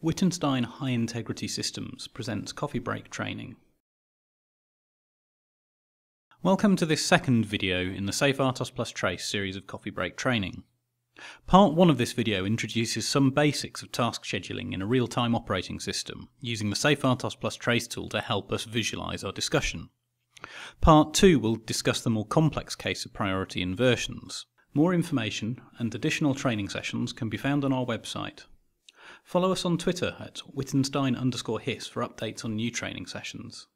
Wittenstein High Integrity Systems presents coffee break training. Welcome to this second video in the SafeRTOS plus Trace series of coffee break training. Part 1 of this video introduces some basics of task scheduling in a real-time operating system, using the SafeRTOS plus Trace tool to help us visualize our discussion. Part 2 will discuss the more complex case of priority inversions. More information and additional training sessions can be found on our website, Follow us on Twitter at Wittenstein underscore hiss for updates on new training sessions.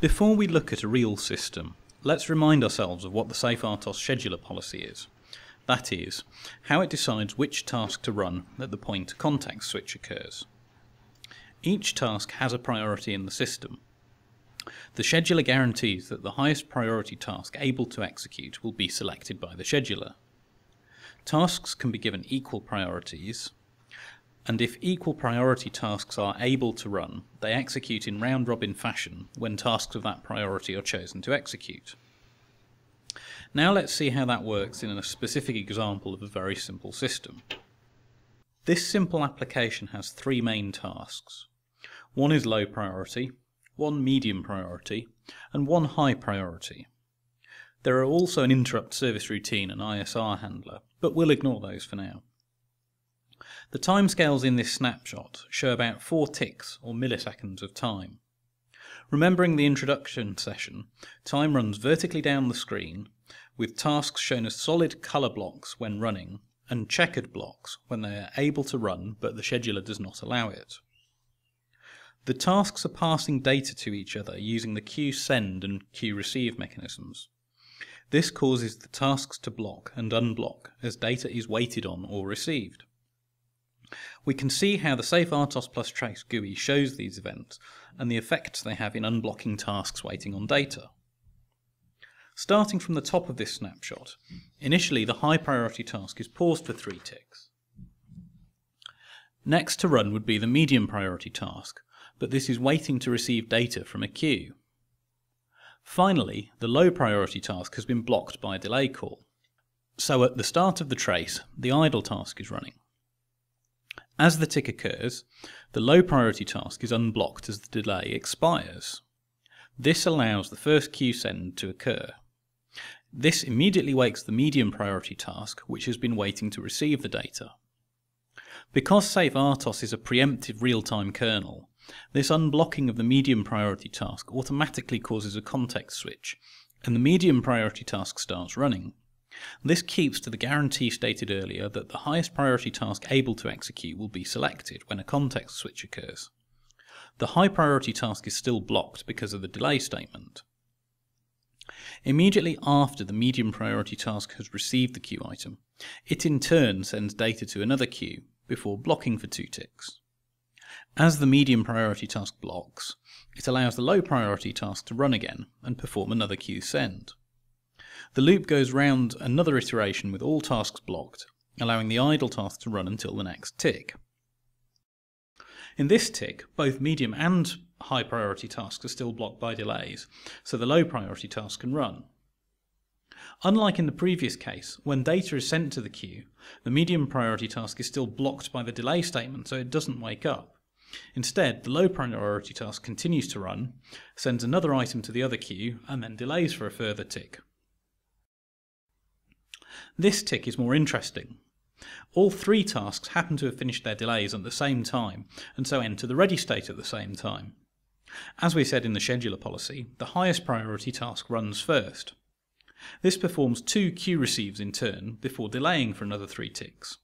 Before we look at a real system, let's remind ourselves of what the SafeRTOS scheduler policy is. That is, how it decides which task to run at the point a context switch occurs. Each task has a priority in the system. The scheduler guarantees that the highest priority task able to execute will be selected by the scheduler. Tasks can be given equal priorities, and if equal priority tasks are able to run, they execute in round robin fashion when tasks of that priority are chosen to execute. Now let's see how that works in a specific example of a very simple system. This simple application has three main tasks. One is low priority, one medium priority, and one high priority. There are also an interrupt service routine and ISR handler, but we'll ignore those for now. The timescales in this snapshot show about 4 ticks or milliseconds of time. Remembering the introduction session, time runs vertically down the screen, with tasks shown as solid colour blocks when running, and checkered blocks when they are able to run but the scheduler does not allow it. The tasks are passing data to each other using the queue send and queue receive mechanisms. This causes the tasks to block and unblock as data is waited on or received. We can see how the SafeRTOS plus Trace GUI shows these events and the effects they have in unblocking tasks waiting on data. Starting from the top of this snapshot, initially the high priority task is paused for 3 ticks. Next to run would be the medium priority task, but this is waiting to receive data from a queue. Finally, the low priority task has been blocked by a delay call. So at the start of the trace, the idle task is running. As the tick occurs, the low priority task is unblocked as the delay expires. This allows the first queue send to occur. This immediately wakes the medium priority task, which has been waiting to receive the data. Because SafeRTOS is a preemptive real-time kernel, this unblocking of the medium priority task automatically causes a context switch, and the medium priority task starts running. This keeps to the guarantee stated earlier that the highest priority task able to execute will be selected when a context switch occurs. The high priority task is still blocked because of the delay statement. Immediately after the medium priority task has received the queue item, it in turn sends data to another queue before blocking for two ticks. As the medium priority task blocks, it allows the low priority task to run again and perform another queue send. The loop goes round another iteration with all tasks blocked, allowing the idle task to run until the next tick. In this tick, both medium and high priority tasks are still blocked by delays, so the low priority task can run. Unlike in the previous case, when data is sent to the queue, the medium priority task is still blocked by the delay statement so it doesn't wake up. Instead, the low priority task continues to run, sends another item to the other queue, and then delays for a further tick. This tick is more interesting. All three tasks happen to have finished their delays at the same time, and so enter the ready state at the same time. As we said in the scheduler policy, the highest priority task runs first. This performs two queue receives in turn before delaying for another three ticks.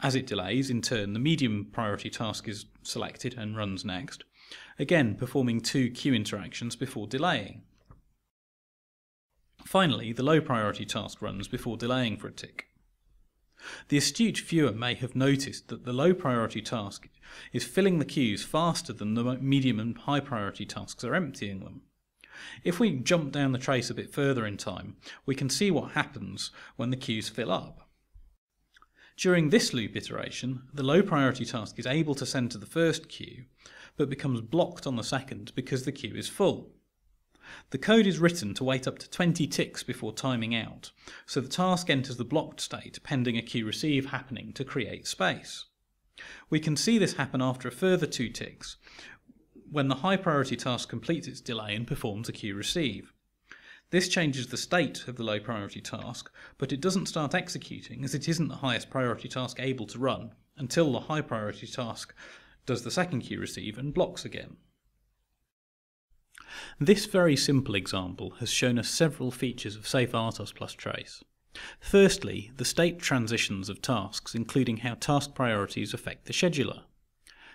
As it delays, in turn, the medium priority task is selected and runs next, again performing two queue interactions before delaying. Finally, the low priority task runs before delaying for a tick. The astute viewer may have noticed that the low priority task is filling the queues faster than the medium and high priority tasks are emptying them. If we jump down the trace a bit further in time, we can see what happens when the queues fill up. During this loop iteration, the low priority task is able to send to the first queue, but becomes blocked on the second because the queue is full. The code is written to wait up to 20 ticks before timing out, so the task enters the blocked state pending a queue receive happening to create space. We can see this happen after a further two ticks, when the high priority task completes its delay and performs a queue receive. This changes the state of the low priority task, but it doesn't start executing as it isn't the highest priority task able to run until the high priority task does the second queue receive and blocks again. This very simple example has shown us several features of Safe RTOS plus Trace. Firstly, the state transitions of tasks, including how task priorities affect the scheduler.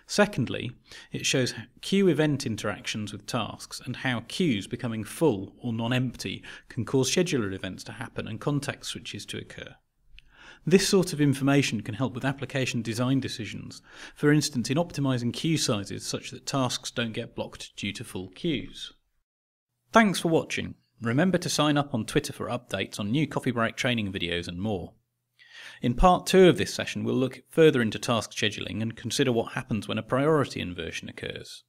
Secondly, it shows queue event interactions with tasks and how queues becoming full or non-empty can cause scheduler events to happen and context switches to occur. This sort of information can help with application design decisions, for instance in optimizing queue sizes such that tasks don't get blocked due to full queues. Thanks for watching. Remember to sign up on Twitter for updates on new coffee break training videos and more. In part 2 of this session we'll look further into task scheduling and consider what happens when a priority inversion occurs.